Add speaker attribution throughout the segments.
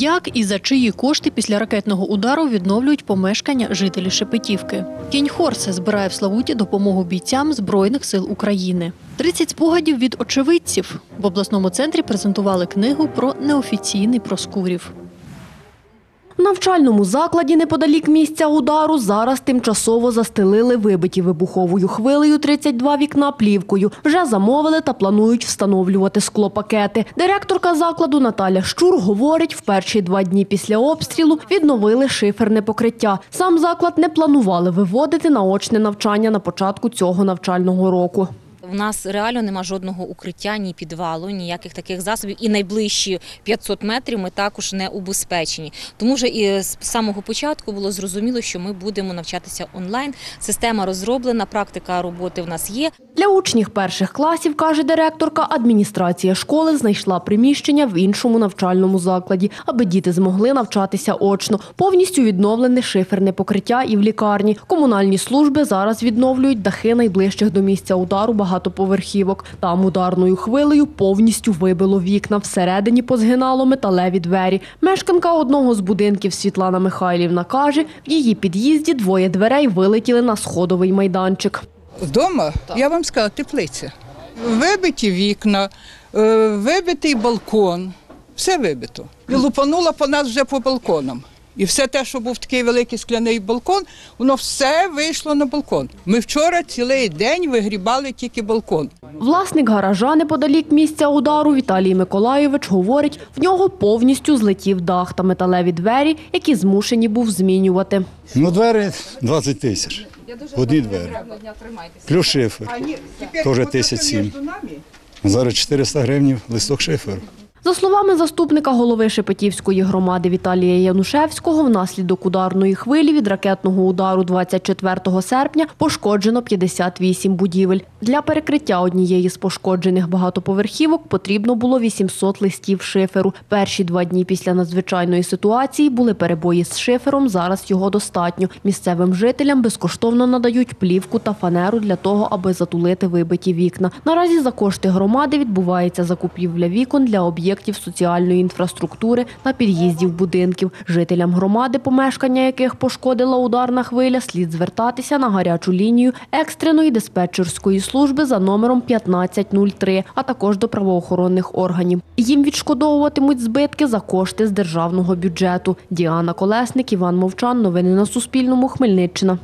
Speaker 1: Як і за чиї кошти після ракетного удару відновлюють помешкання жителі Шепетівки? Кінь Хорсе збирає в Славуті допомогу бійцям Збройних сил України. 30 спогадів від очевидців в обласному центрі презентували книгу про неофіційний Проскурів.
Speaker 2: В навчальному закладі неподалік місця удару зараз тимчасово застелили вибиті вибуховою хвилею 32 вікна плівкою. Вже замовили та планують встановлювати склопакети. Директорка закладу Наталя Щур говорить, в перші два дні після обстрілу відновили шиферне покриття. Сам заклад не планували виводити на очне навчання на початку цього навчального року.
Speaker 3: У нас реально нема жодного укриття, ні підвалу, ніяких таких засобів. І найближчі 500 метрів ми також не убезпечені. Тому вже і з самого початку було зрозуміло, що ми будемо навчатися онлайн. Система розроблена, практика роботи в нас є.
Speaker 2: Для учнів перших класів, каже директорка, адміністрація школи знайшла приміщення в іншому навчальному закладі, аби діти змогли навчатися очно. Повністю відновлене шиферне покриття і в лікарні. Комунальні служби зараз відновлюють дахи найближчих до місця удару багатоповерхівок. Там ударною хвилею повністю вибило вікна. Всередині позгинало металеві двері. Мешканка одного з будинків Світлана Михайлівна каже, в її під'їзді двоє дверей вилетіли на сходовий майданчик.
Speaker 4: Вдома, я вам сказала, теплиця. Вибиті вікна, е, вибитий балкон, все вибито. І лупанула по нас вже по балконам. І все те, що був такий великий скляний балкон, воно все вийшло на балкон. Ми вчора цілий день вигрібали тільки балкон.
Speaker 2: Власник гаража неподалік місця удару Віталій Миколайович говорить, в нього повністю злетів дах та металеві двері, які змушені був змінювати.
Speaker 5: Ну, двері 20 тисяч. Одні двері. Плюс шифер. Теж тисяч сім. Зараз 400 гривень листок шиферу.
Speaker 2: За словами заступника голови Шепетівської громади Віталія Янушевського, внаслідок ударної хвилі від ракетного удару 24 серпня пошкоджено 58 будівель. Для перекриття однієї з пошкоджених багатоповерхівок потрібно було 800 листів шиферу. Перші два дні після надзвичайної ситуації були перебої з шифером. Зараз його достатньо. Місцевим жителям безкоштовно надають плівку та фанеру для того, аби затулити вибиті вікна. Наразі за кошти громади відбувається закупівля вікон для об'єктів соціальної інфраструктури та під'їздів будинків. Жителям громади, помешкання яких пошкодила ударна хвиля, слід звертатися на гарячу лінію екстреної диспетчерської служби за номером 1503, а також до правоохоронних органів. Їм відшкодовуватимуть збитки за кошти з державного бюджету. Діана Колесник, Іван Мовчан. Новини на Суспільному. Хмельниччина.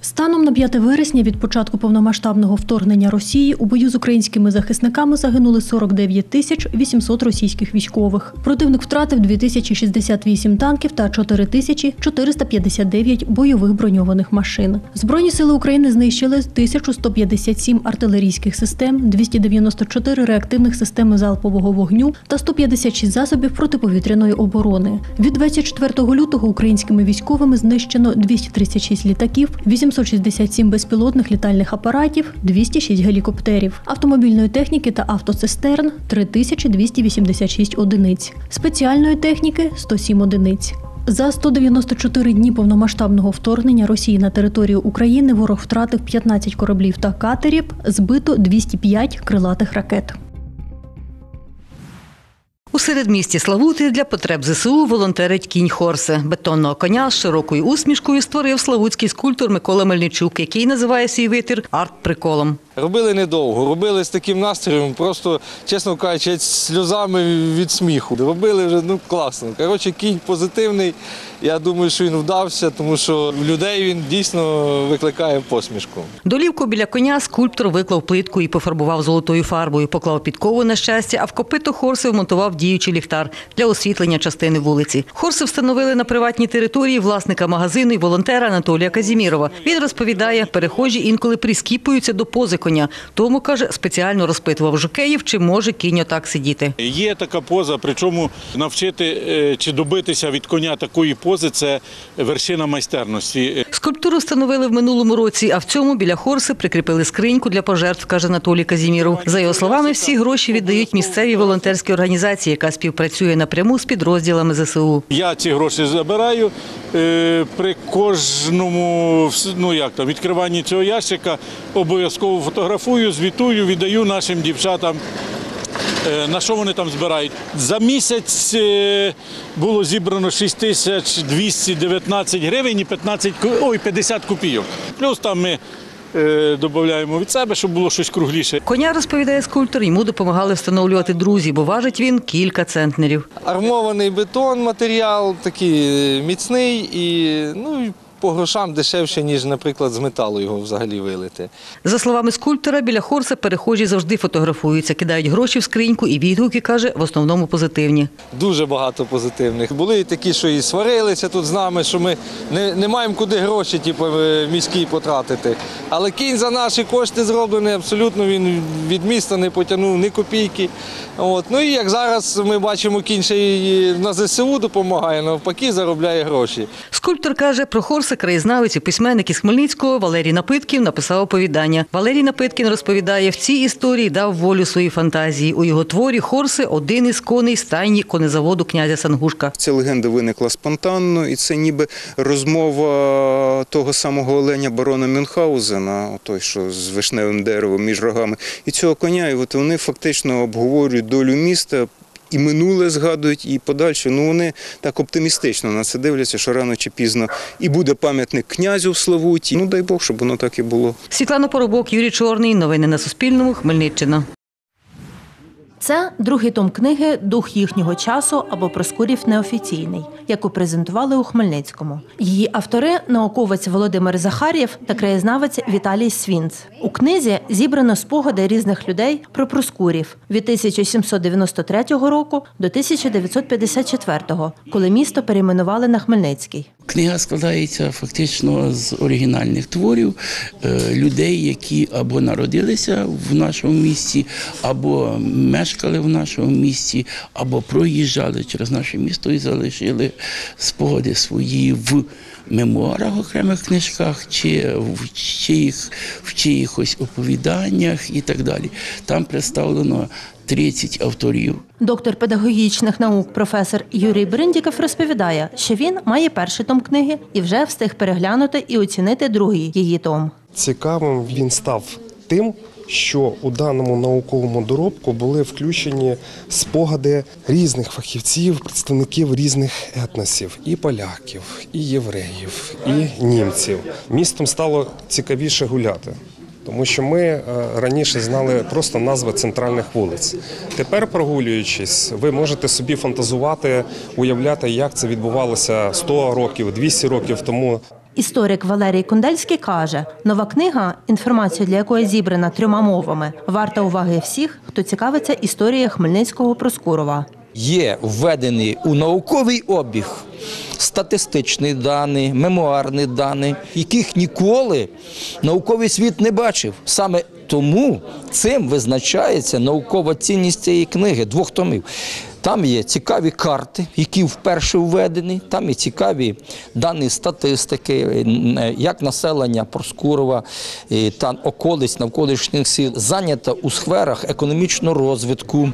Speaker 1: Станом на 5 вересня від початку повномасштабного вторгнення Росії у бою з українськими захисниками загинули 49 тисяч 800 російських військових. Противник втратив 2068 танків та 4459 бойових броньованих машин. Збройні сили України знищили 1157 артилерійських систем, 294 реактивних системи залпового вогню та 156 засобів протиповітряної оборони. Від 24 лютого українськими військовими знищено 236 літаків, 867 безпілотних літальних апаратів, 206 гелікоптерів, автомобільної техніки та автоцистерн 3286 одиниць, спеціальної техніки 107 одиниць. За 194 дні повномасштабного вторгнення Росії на територію України ворог втратив 15 кораблів та катерів, збито 205 крилатих ракет.
Speaker 6: У середмісті Славути для потреб ЗСУ волонтерить кінь Хорсе. Бетонного коня з широкою усмішкою створив славутський скульптор Микола Мельничук, який називає свій витір арт-приколом.
Speaker 7: Робили недовго, робили з таким настроєм, просто, чесно кажучи, сльозами від сміху. Робили вже ну класно. Коротше, кінь позитивний. Я думаю, що він вдався, тому що в людей він дійсно викликає посмішку.
Speaker 6: Долівку біля коня скульптор виклав плитку і пофарбував золотою фарбою, поклав підкову на щастя, а в копито Хорси вмонтував діючий ліхтар для освітлення частини вулиці. Хорси встановили на приватній території власника магазину і волонтера Анатолія Казімірова. Він розповідає, перехожі інколи прискіпуються до пози коня. Тому каже, спеціально розпитував жокеїв, чи може кінь отак сидіти.
Speaker 8: Є така поза, причому навчити е, чи добитися від коня такої пози це вершина майстерності.
Speaker 6: Скульптуру встановили в минулому році, а в цьому біля Хорси прикріпили скриньку для пожертв, каже Анатолій Казіміров. За його словами, всі гроші віддають місцевій волонтерській організації, яка співпрацює напряму з підрозділами ЗСУ.
Speaker 8: Я ці гроші забираю при кожному ну як там відкриванні цього ящика. Обов'язково фотографую, звітую, віддаю нашим дівчатам. Е, На що вони там збирають? За місяць е, було зібрано 6 тисяч 219 гривень і 15, ой, 50 копійок. Плюс там ми е, додаємо від себе, щоб було щось кругліше.
Speaker 6: Коня, розповідає скульптор, йому допомагали встановлювати друзі, бо важить він кілька центнерів.
Speaker 7: Армований бетон, матеріал такий е, міцний і ну, і по грошам дешевше, ніж, наприклад, з металу його взагалі вилити.
Speaker 6: За словами скульптора, біля Хорса перехожі завжди фотографуються, кидають гроші в скриньку і відгуки, каже, в основному позитивні.
Speaker 7: Дуже багато позитивних. Були і такі, що і сварилися тут з нами, що ми не, не маємо куди гроші типу, міські потратити. Але кінь за наші кошти зроблений, абсолютно він від міста не потягнув ні копійки. От. Ну і як зараз ми бачимо, кінь ще й на ЗСУ допомагає, навпаки, заробляє гроші.
Speaker 6: Скульптор каже, про Хорса краєзнавець і письменник із Хмельницького Валерій Напитків написав оповідання. Валерій Напиткін розповідає, в цій історії дав волю своїй фантазії. У його творі Хорси один із коней стайні конезаводу князя Сангушка.
Speaker 9: Ця легенда виникла спонтанно, і це ніби розмова того самого оленя барона Мюнхгаузена, той, що з вишневим деревом між рогами, і цього коня. І от вони фактично обговорюють долю міста. І минуле згадують, і подальше. Ну вони так оптимістично на це дивляться, що рано чи пізно і буде пам'ятник князю Славуті. Ну дай Бог, щоб воно так і було.
Speaker 6: Світлана Поробок, Юрій Чорний. Новини на Суспільному. Хмельниччина.
Speaker 10: Це другий том книги Дух їхнього часу або Проскурів неофіційний, яку презентували у Хмельницькому. Її автори науковець Володимир Захарєв та краєзнавець Віталій Свінц. У книзі зібрано спогади різних людей про Проскурів від 1793 року до 1954, коли місто перейменували на Хмельницький.
Speaker 11: Книга складається фактично з оригінальних творів е, людей, які або народилися в нашому місті, або мешкали в нашому місті, або проїжджали через наше місто і залишили спогади свої в мемуарах, окремих книжках, чи в чиїх, в чиїхось оповіданнях і так далі. Там представлено 30 авторів.
Speaker 10: Доктор педагогічних наук професор Юрій Бриндіков розповідає, що він має перший том книги і вже встиг переглянути і оцінити другий її том.
Speaker 12: Цікавим він став тим, що у даному науковому доробку були включені спогади різних фахівців, представників різних етносів і поляків, і євреїв, і німців. Містом стало цікавіше гуляти. Тому що ми е, раніше знали просто назви центральних вулиць. Тепер, прогулюючись, ви можете собі фантазувати, уявляти, як це відбувалося 100 років, 200 років тому.
Speaker 10: Історик Валерій Кундельський каже, нова книга, інформація для якої зібрана трьома мовами, варта уваги всіх, хто цікавиться історією Хмельницького Проскурова.
Speaker 13: є введений у науковий обіг статистичні дані, мемуарні дані, яких ніколи науковий світ не бачив. Саме тому цим визначається наукова цінність цієї книги, двох томів. Там є цікаві карти, які вперше введені. Там є цікаві дані статистики, як населення Проскурова та околиць навколишніх сіл зайнято у сферах економічного розвитку,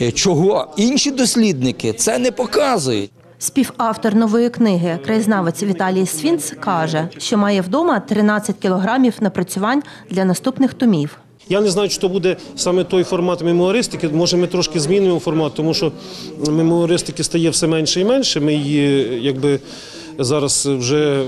Speaker 13: е, чого інші дослідники це не показують.
Speaker 10: Співавтор нової книги, краєзнавець Віталій Свінц, каже, що має вдома 13 кілограмів напрацювань для наступних томів.
Speaker 14: Я не знаю, чи то буде саме той формат мемуаристики. Може, ми трошки змінимо формат, тому що мемуаристики стає все менше і менше. Ми її якби зараз вже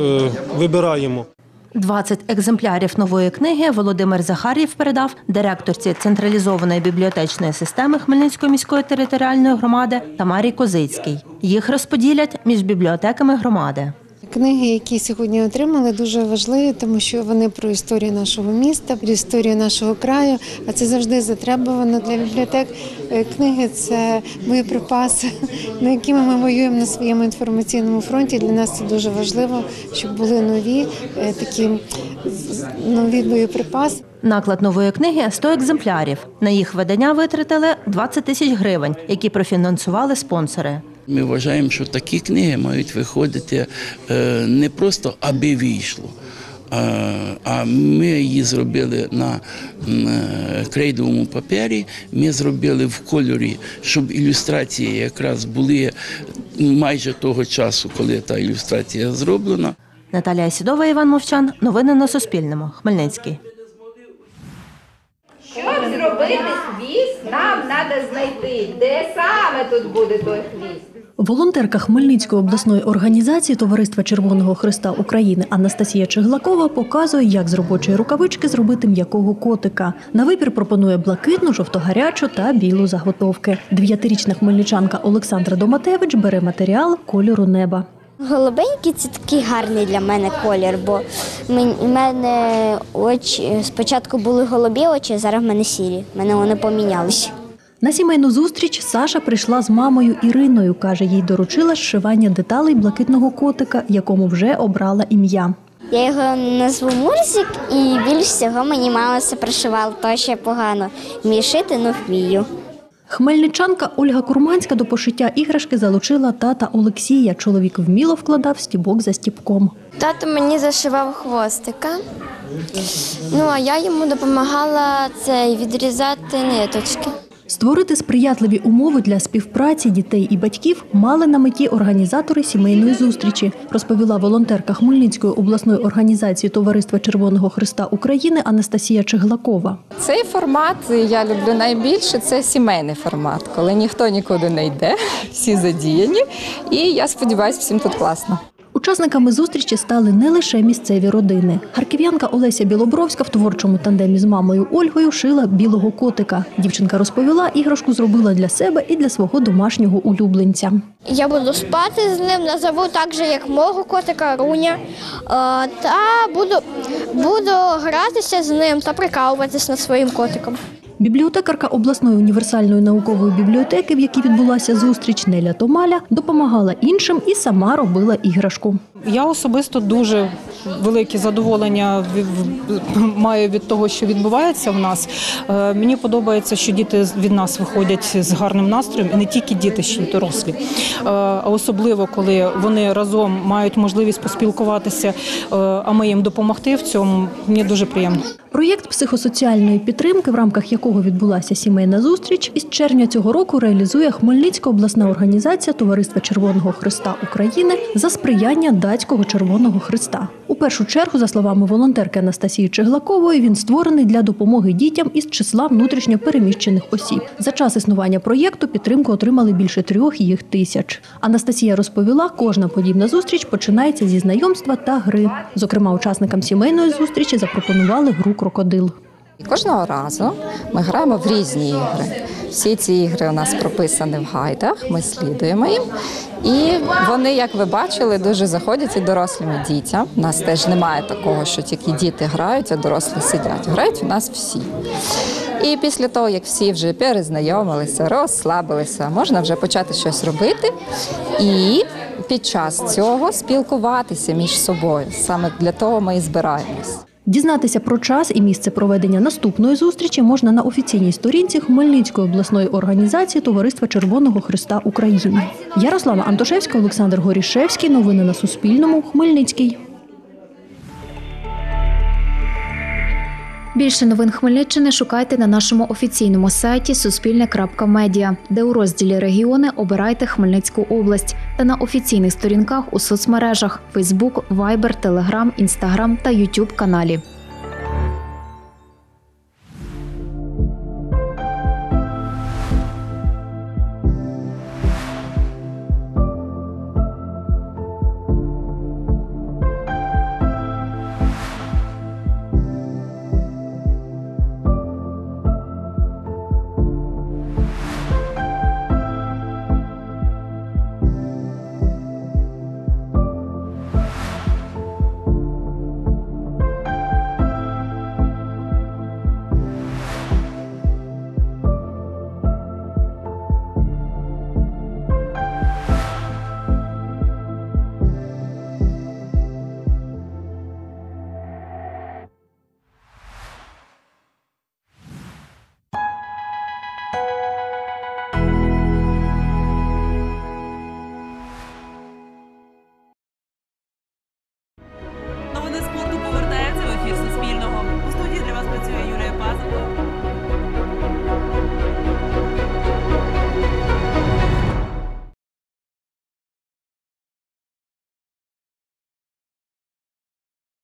Speaker 14: е, вибираємо.
Speaker 10: 20 екземплярів нової книги Володимир Захарєв передав директорці централізованої бібліотечної системи Хмельницької міської територіальної громади Тамарі Козицькій. Їх розподілять між бібліотеками громади.
Speaker 15: Книги, які сьогодні отримали, дуже важливі, тому що вони про історію нашого міста, про історію нашого краю. А це завжди затребувано для бібліотек. Е, Книги це боєприпаси, на якими ми воюємо на своєму інформаційному фронті. Для нас це дуже важливо, щоб були нові е, такі нові боєприпаси.
Speaker 10: Наклад нової книги 100 екземплярів. На їх видання витратили 20 тисяч гривень, які профінансували спонсори.
Speaker 11: Ми вважаємо, що такі книги мають виходити е, не просто аби війшло. А, а ми її зробили на е, крейдовому папері. Ми зробили в кольорі, щоб ілюстрації якраз були майже того часу, коли та ілюстрація зроблена.
Speaker 10: Наталія Сідова, Іван Мовчан. Новини на Суспільному. Хмельницький.
Speaker 4: Щоб зробити хвіст на
Speaker 16: треба знайти, де саме тут буде той хвіст.
Speaker 1: Волонтерка Хмельницької обласної організації Товариства Червоного Христа України Анастасія Чеглакова показує, як з робочої рукавички зробити м'якого котика. На вибір пропонує блакитну, жовтогарячу та білу заготовки. Дев'ятирічна хмельничанка Олександра Доматевич бере матеріал кольору неба.
Speaker 17: Голубенький це такий гарний для мене колір, бо в мене очі спочатку були голубі очі, зараз в мене сірі. В мене вони помінялися.
Speaker 1: На сімейну зустріч Саша прийшла з мамою Іриною. каже, їй доручила зшивання деталей блакитного котика, якому вже обрала ім'я.
Speaker 17: Я його назву Мурзик, і більш всього мені мама все пришивала, то ще погано. Вмію шити, ну вмію.
Speaker 1: Хмельничанка Ольга Курманська до пошиття іграшки залучила тата Олексія. Чоловік вміло вкладав стібок за стібком.
Speaker 18: Тато мені зашивав хвостика. Ну а я йому допомагала це відрізати ниточки.
Speaker 1: Створити сприятливі умови для співпраці дітей і батьків мали на меті організатори сімейної зустрічі, розповіла волонтерка Хмельницької обласної організації Товариства Червоного Христа України Анастасія Чеглакова.
Speaker 19: Цей формат я люблю найбільше. Це сімейний формат, коли ніхто нікуди не йде, всі задіяні. І я сподіваюся, всім тут класно.
Speaker 1: Учасниками зустрічі стали не лише місцеві родини. Харків'янка Олеся Білобровська в творчому тандемі з мамою Ольгою шила білого котика. Дівчинка розповіла, іграшку зробила для себе і для свого домашнього улюбленця.
Speaker 18: Я буду спати з ним, назову так же, як мого котика Руня. Та буду, буду гратися з ним та прикалуватись над своїм котиком.
Speaker 1: Бібліотекарка обласної універсальної наукової бібліотеки, в якій відбулася зустріч Неля Томаля, допомагала іншим і сама робила іграшку.
Speaker 20: Я особисто дуже велике задоволення маю від того, що відбувається в нас. Е, Мені подобається, що діти від нас виходять з гарним настроєм, і не тільки діти, ще й дорослі. Е, А особливо, коли вони разом мають можливість поспілкуватися, е, а ми їм допомогти в цьому. Мені дуже приємно.
Speaker 1: Проєкт психосоціальної підтримки, в рамках якого відбулася сімейна зустріч, із червня цього року реалізує Хмельницька обласна організація Товариства Червоного Христа України за сприяння датського Червоного Христа. Першу чергу, за словами волонтерки Анастасії Чеглакової, він створений для допомоги дітям із числа внутрішньо переміщених осіб. За час існування проєкту підтримку отримали більше трьох їх тисяч. Анастасія розповіла, кожна подібна зустріч починається зі знайомства та гри. Зокрема, учасникам сімейної зустрічі запропонували гру крокодил.
Speaker 19: І кожного разу ми граємо в різні ігри. Всі ці ігри у нас прописані в гайдах, ми слідуємо їм. І вони, як ви бачили, дуже заходять і дорослим і дітям. У нас теж немає такого, що тільки діти грають, а дорослі сидять. Грають у нас всі. І після того, як всі вже перезнайомилися, розслабилися, можна вже почати щось робити і під час цього спілкуватися між собою. Саме для того ми і збираємось.
Speaker 1: Дізнатися про час і місце проведення наступної зустрічі можна на офіційній сторінці Хмельницької обласної організації Товариства Червоного Христа України. Ярослава Антошевська, Олександр Горішевський. Новини на Суспільному. Хмельницький.
Speaker 21: Більше новин Хмельниччини шукайте на нашому офіційному сайті Суспільне.Медіа, де у розділі Регіони обирайте Хмельницьку область та на офіційних сторінках у соцмережах Facebook, Viber, Telegram, Instagram та YouTube каналі.